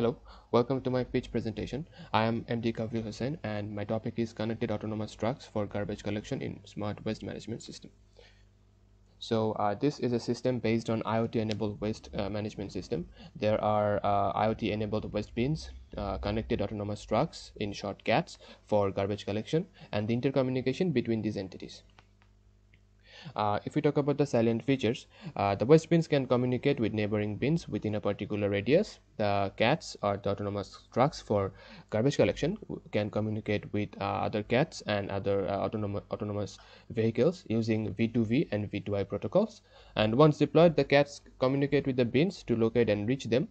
Hello, welcome to my pitch presentation. I am MD Kaviul Hussain and my topic is connected autonomous trucks for garbage collection in smart waste management system. So uh, this is a system based on IoT enabled waste uh, management system. There are uh, IoT enabled waste bins, uh, connected autonomous trucks in short CATs for garbage collection and the intercommunication between these entities. Uh, if we talk about the salient features, uh, the waste bins can communicate with neighboring bins within a particular radius. The CATs or the autonomous trucks for garbage collection can communicate with uh, other CATs and other uh, autonomous, autonomous vehicles using V2V and V2I protocols. And once deployed, the CATs communicate with the bins to locate and reach them.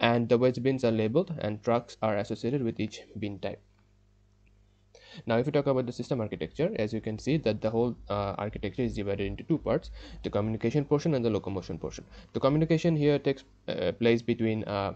And the waste bins are labeled and trucks are associated with each bin type now if we talk about the system architecture as you can see that the whole uh, architecture is divided into two parts the communication portion and the locomotion portion. The communication here takes uh, place between uh,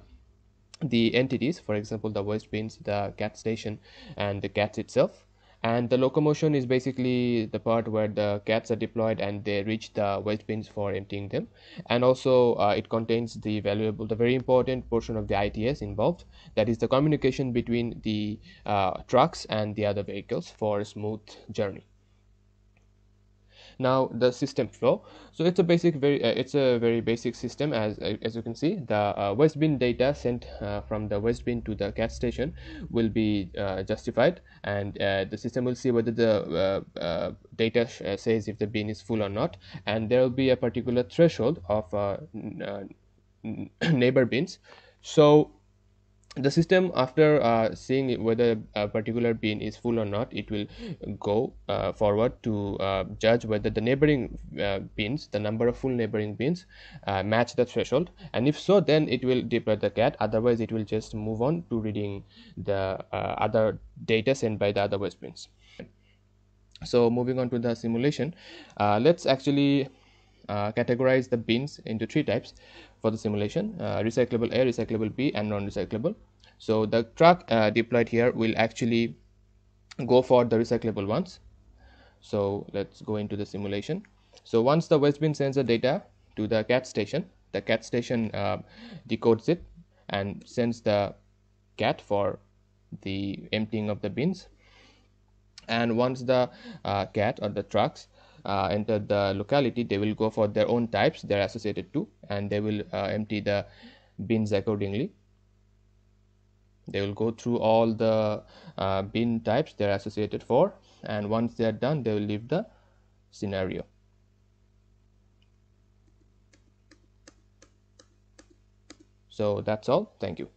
the entities for example the waste bins the cat station and the cats itself and the locomotion is basically the part where the cats are deployed and they reach the waste bins for emptying them. And also uh, it contains the valuable the very important portion of the its involved. That is the communication between the uh, trucks and the other vehicles for a smooth journey now the system flow. So it's a basic very uh, it's a very basic system as uh, as you can see. The uh, waste bin data sent uh, from the waste bin to the cat station will be uh, justified. And uh, the system will see whether the data says if the bin is full or not. And there will be a particular threshold of neighbor bins. So the system after uh, seeing whether a particular bin is full or not it will go uh, forward to uh, judge whether the neighboring uh, bins the number of full neighboring bins uh, match the threshold. And if so then it will deploy the cat. Otherwise it will just move on to reading the uh, other data sent by the other waste bins so moving on to the simulation let's actually uh, categorize the bins into three types for the simulation uh, recyclable A, recyclable B and non-recyclable. So the truck uh, deployed here will actually go for the recyclable ones. So let's go into the simulation. So once the waste bin sends the data to the cat station, the cat station uh, decodes it and sends the cat for the emptying of the bins. And once the uh, cat or the trucks uh, enter the locality they will go for their own types they are associated to and they will uh, empty the bins accordingly. They will go through all the uh, bin types they are associated for and once they are done they will leave the scenario. So that's all. Thank you